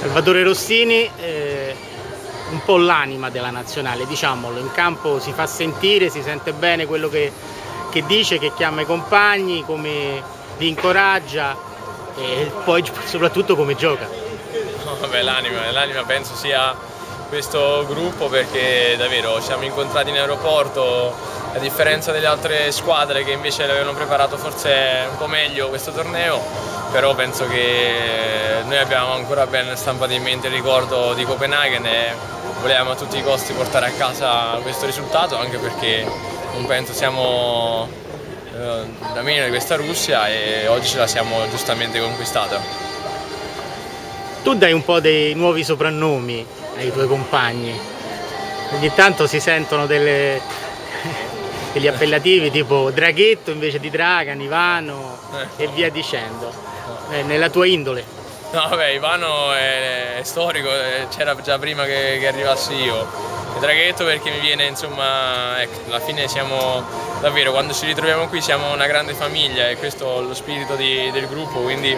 Salvatore Rossini, eh, un po' l'anima della nazionale, diciamolo, in campo si fa sentire, si sente bene quello che, che dice, che chiama i compagni, come li incoraggia e poi soprattutto come gioca. vabbè, l'anima, l'anima penso sia questo gruppo perché davvero ci siamo incontrati in aeroporto a differenza delle altre squadre che invece l'avevano preparato forse un po' meglio questo torneo però penso che abbiamo ancora ben stampato in mente il ricordo di Copenaghen e volevamo a tutti i costi portare a casa questo risultato anche perché non penso siamo eh, da meno di questa Russia e oggi ce la siamo giustamente conquistata. Tu dai un po' dei nuovi soprannomi ai tuoi compagni, ogni tanto si sentono delle, degli appellativi tipo Draghetto invece di Dragan, Ivano eh. e via dicendo eh, nella tua indole? No, vabbè, Ivano è, è storico, eh, c'era già prima che, che, arrivassi io. E Draghetto perché mi viene, insomma, ecco, alla fine siamo davvero, quando ci ritroviamo qui siamo una grande famiglia e questo è lo spirito di, del gruppo, quindi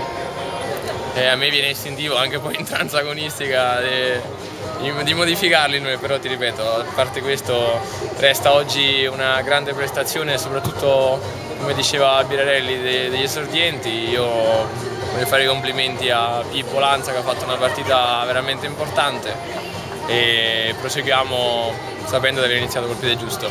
eh, a me viene istintivo anche poi in trans agonistica di, di modificarli noi, però ti ripeto, a parte questo resta oggi una grande prestazione, soprattutto come diceva Birarelli degli esordienti, io Voglio fare i complimenti a Pippo Lanza che ha fatto una partita veramente importante e proseguiamo sapendo di aver iniziato col piede giusto.